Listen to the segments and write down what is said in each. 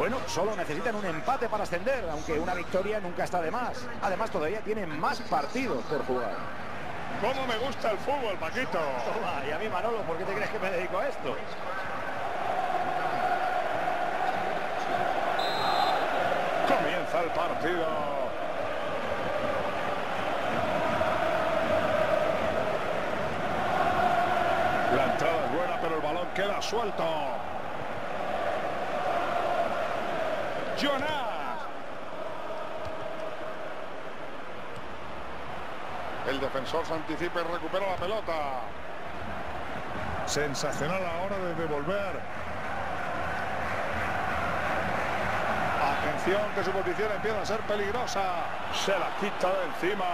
Bueno, solo necesitan un empate para ascender, aunque una victoria nunca está de más. Además, todavía tienen más partidos por jugar. ¿Cómo me gusta el fútbol, Paquito? Toma, y a mí, Manolo, ¿por qué te crees que me dedico a esto? Comienza el partido. La entrada es buena, pero el balón queda suelto. El defensor se anticipa y recupera la pelota. Sensacional ahora de devolver. Atención que su posición empieza a ser peligrosa. Se la quita de encima.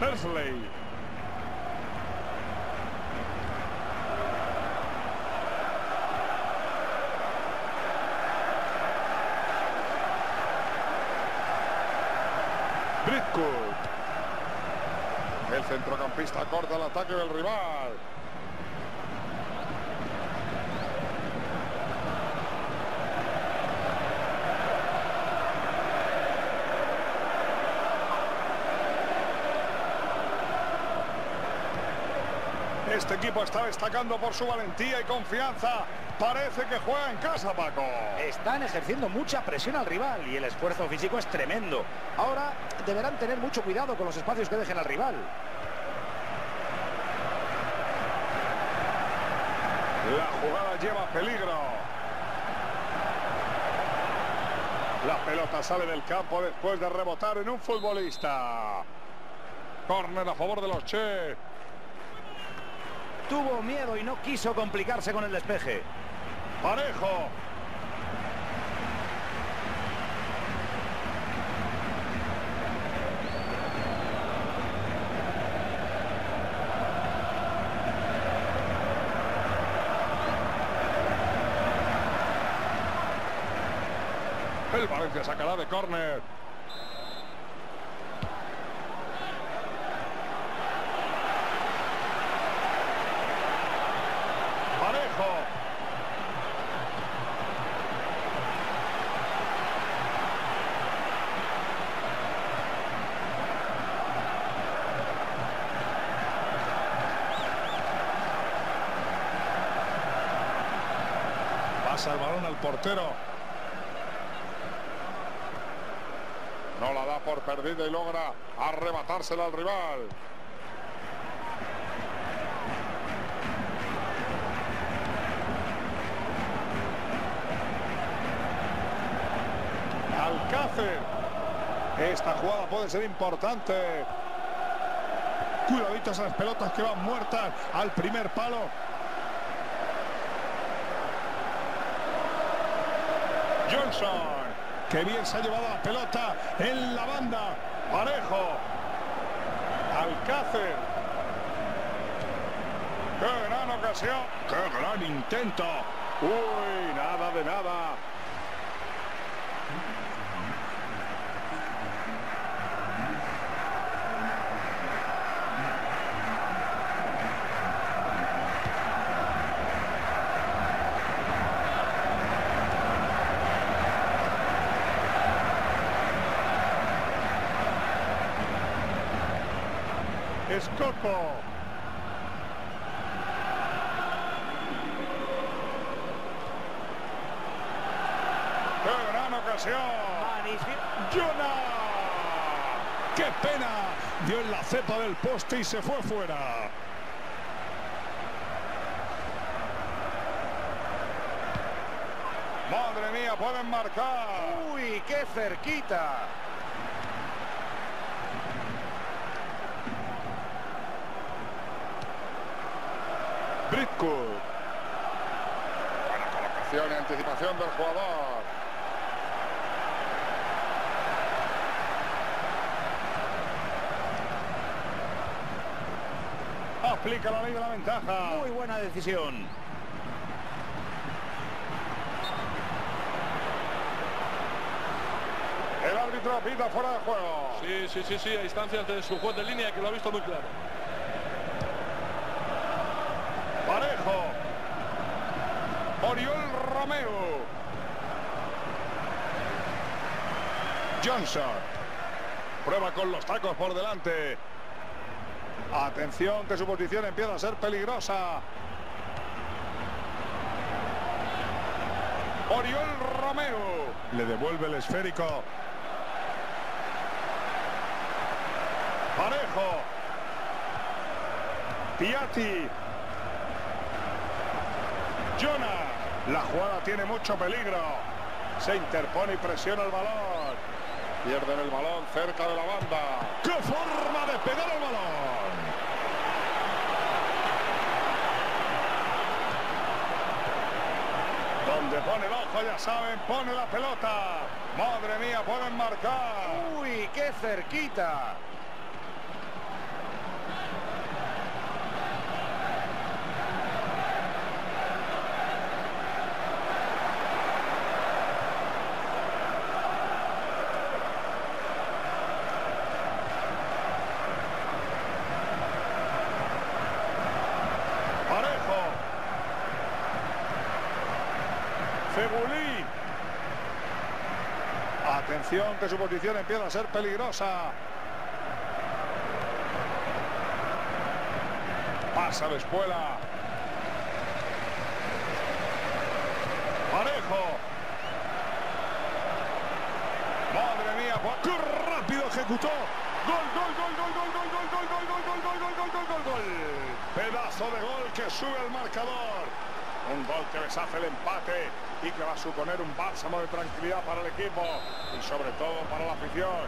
Bersley. Britcourt. El centrocampista corta el ataque del rival. Este equipo está destacando por su valentía y confianza. Parece que juega en casa, Paco. Están ejerciendo mucha presión al rival y el esfuerzo físico es tremendo. Ahora deberán tener mucho cuidado con los espacios que dejen al rival. La jugada lleva peligro. La pelota sale del campo después de rebotar en un futbolista. Corner a favor de los Che. Tuvo miedo y no quiso complicarse con el despeje. Parejo. El Valencia sacará de córner. Parejo. Pasa el balón al portero. No la da por perdida y logra arrebatársela al rival. Alcácer. Esta jugada puede ser importante. Cuidadito esas pelotas que van muertas al primer palo. Johnson. Que bien se ha llevado la pelota en la banda. Parejo. Alcácer. ¡Qué gran ocasión! ¡Qué gran intento! ¡Uy! Nada de nada. Escoco. ¡Qué gran ocasión! ¡Jonah! ¡Qué pena! Dio en la cepa del poste y se fue fuera. ¡Madre mía! ¡Pueden marcar! ¡Uy, qué cerquita! Buena colocación y anticipación del jugador. Aplica la ley de la ventaja. Muy buena decisión. El árbitro pita fuera de juego. Sí, sí, sí, sí, a instancias de su juez de línea que lo ha visto muy claro. Oriol Romeo. Johnson. Prueba con los tacos por delante. Atención que su posición empieza a ser peligrosa. Oriol Romeo. Le devuelve el esférico. Parejo. Piatti. Jonah. La jugada tiene mucho peligro. Se interpone y presiona el balón. Pierden el balón cerca de la banda. ¡Qué forma de pegar el balón! Donde pone el ojo, ya saben, pone la pelota. Madre mía, pueden marcar. Uy, qué cerquita. Parejo. Febulí. Atención que su posición empieza a ser peligrosa. Pasa de espuela. Parejo. Madre mía, qué rápido ejecutó. Gol, gol, gol, gol, gol, gol, gol, gol, gol, gol, gol, gol, gol, gol, gol, gol. Pedazo de gol que sube el marcador. Un gol que deshace el empate y que va a suponer un bálsamo de tranquilidad para el equipo y sobre todo para la afición.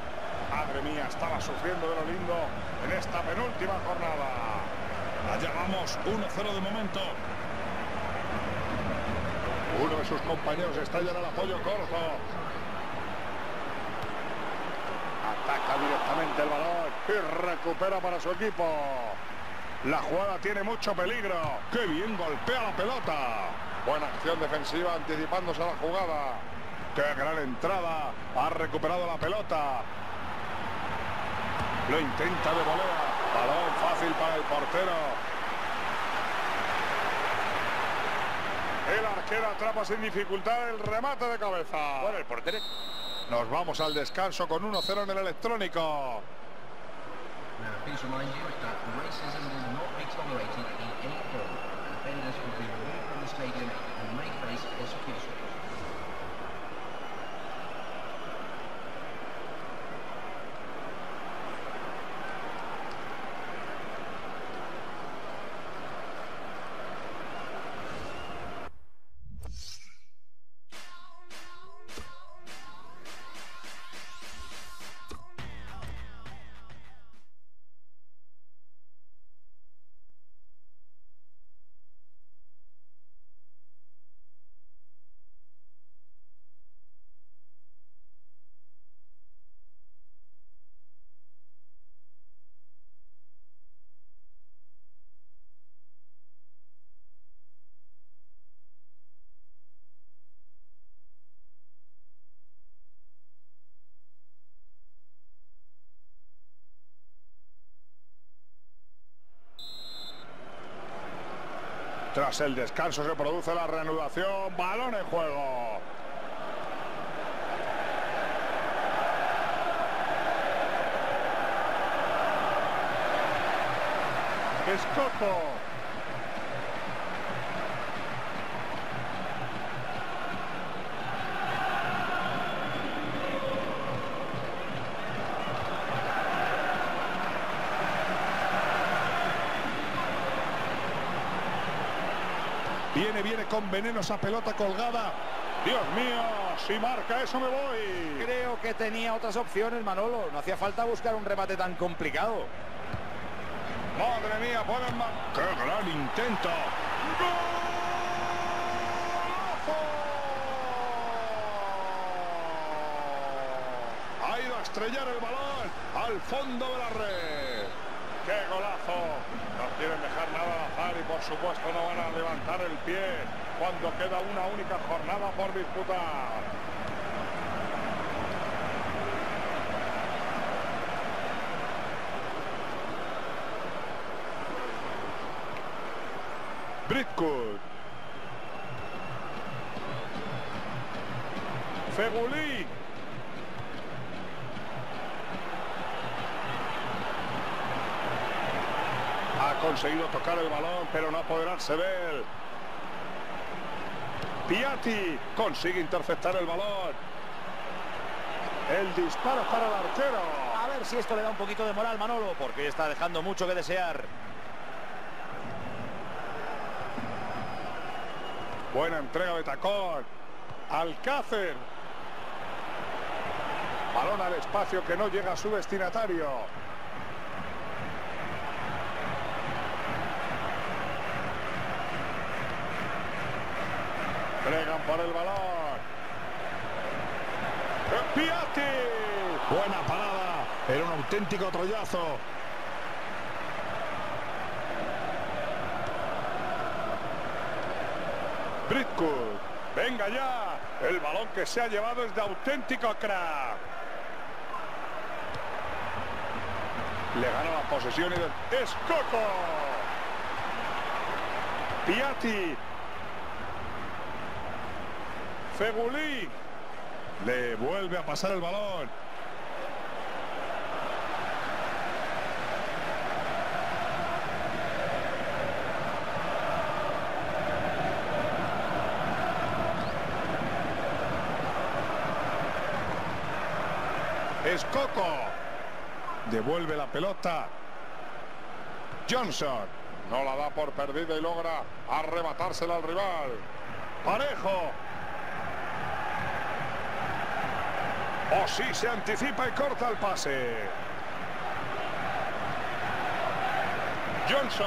Madre mía, estaba sufriendo de lo lindo en esta penúltima jornada. Allá vamos, 1-0 de momento. Uno de sus compañeros está ya en el apoyo corto. Ataca directamente el balón y recupera para su equipo. La jugada tiene mucho peligro. ¡Qué bien golpea la pelota! Buena acción defensiva anticipándose a la jugada. ¡Qué gran entrada! Ha recuperado la pelota. Lo intenta de volea. Balón fácil para el portero. El arquero atrapa sin dificultad el remate de cabeza. Bueno, el portero... Nos vamos al descanso con 1-0 en el electrónico. Tras el descanso se produce la reanudación. Balón en juego. Escoto. Con veneno esa pelota colgada. Dios mío, si marca eso me voy. Creo que tenía otras opciones, Manolo. No hacía falta buscar un remate tan complicado. Madre mía, pueden mar... ¡Qué gran intento! ¡Golazo! Ha ido a estrellar el balón al fondo de la red. ¡Qué golazo! quieren dejar nada al azar y por supuesto no van a levantar el pie cuando queda una única jornada por disputar. Britcourt. Fegulí. Ha conseguido tocar el balón, pero no apoderarse de él. Piatti consigue interceptar el balón. El disparo para el arquero. A ver si esto le da un poquito de moral, Manolo, porque está dejando mucho que desear. Buena entrega de tacón. Alcácer. Balón al espacio que no llega a su destinatario. Bregan por el balón. Piatti. Buena parada. Era un auténtico troyazo. Britwood. Venga ya. El balón que se ha llevado es de auténtico crack. Le gana la posesión y de... ¡Es Coco! Piatti. Fegulí. Le vuelve a pasar el balón. Es Coco. Devuelve la pelota. Johnson. No la da por perdida y logra arrebatársela al rival. Parejo. O sí, se anticipa y corta el pase. Johnson.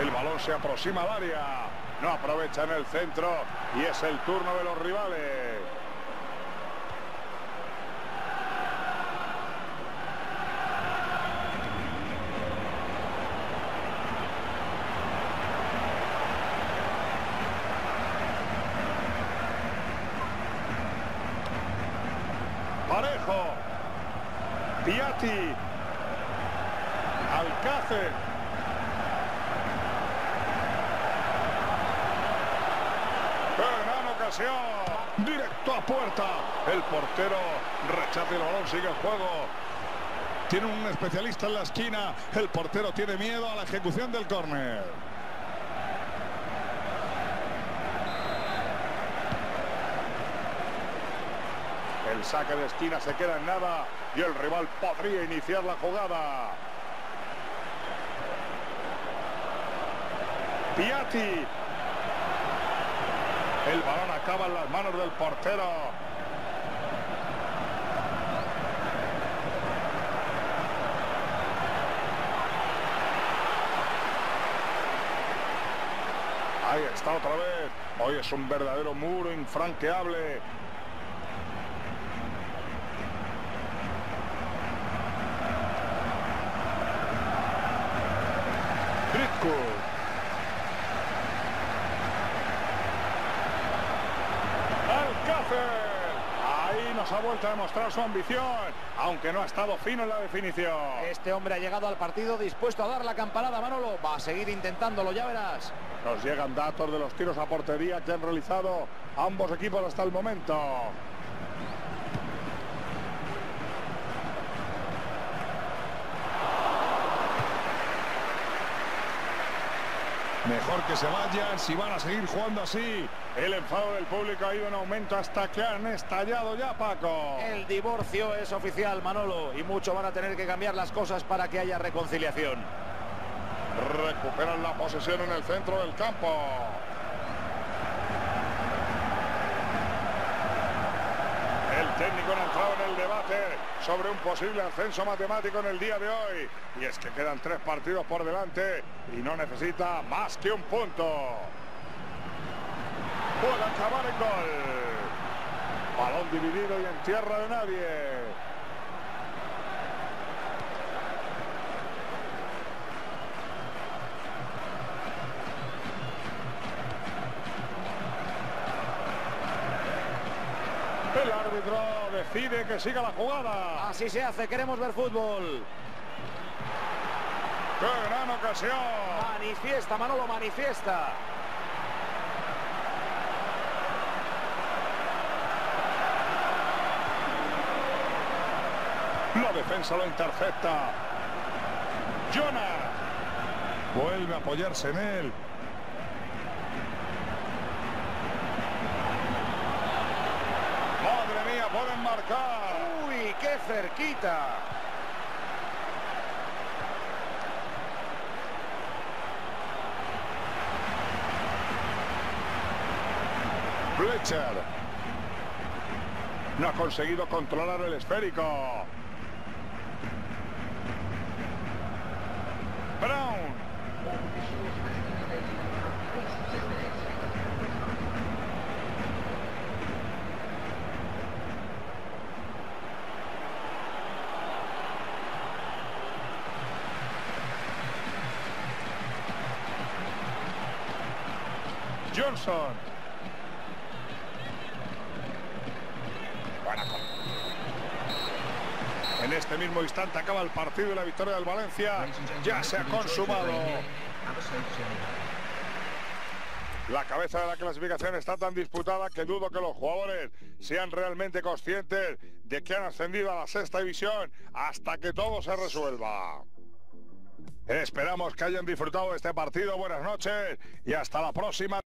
El balón se aproxima al área. No aprovecha en el centro y es el turno de los rivales. Parejo. Piatti. Alcácer. Directo a puerta. El portero rechaza el balón, sigue el juego. Tiene un especialista en la esquina. El portero tiene miedo a la ejecución del córner. El saque de esquina se queda en nada y el rival podría iniciar la jugada. Piatti el balón acaba en las manos del portero. Ahí está otra vez. Hoy es un verdadero muro infranqueable. Britco. Ahí nos ha vuelto a demostrar su ambición, aunque no ha estado fino en la definición. Este hombre ha llegado al partido dispuesto a dar la campanada, Manolo. Va a seguir intentándolo, ya verás. Nos llegan datos de los tiros a portería que han realizado ambos equipos hasta el momento. Mejor que se vayan si van a seguir jugando así. El enfado del público ha ido en aumento hasta que han estallado ya, Paco. El divorcio es oficial, Manolo, y mucho van a tener que cambiar las cosas para que haya reconciliación. Recuperan la posesión en el centro del campo. El técnico ha entrado en el debate sobre un posible ascenso matemático en el día de hoy. Y es que quedan tres partidos por delante y no necesita más que un punto. Puede acabar en gol. Balón dividido y en tierra de nadie. El árbitro decide que siga la jugada. Así se hace, queremos ver fútbol. ¡Qué gran ocasión! Manifiesta, Manolo, manifiesta. La defensa lo intercepta. Jonah. Vuelve a apoyarse en él. Madre mía, pueden marcar. Uy, qué cerquita. Fletcher. No ha conseguido controlar el esférico. Johnson. En este mismo instante acaba el partido y la victoria del Valencia ya se ha consumado. La cabeza de la clasificación está tan disputada que dudo que los jugadores sean realmente conscientes de que han ascendido a la sexta división hasta que todo se resuelva. Esperamos que hayan disfrutado este partido. Buenas noches y hasta la próxima.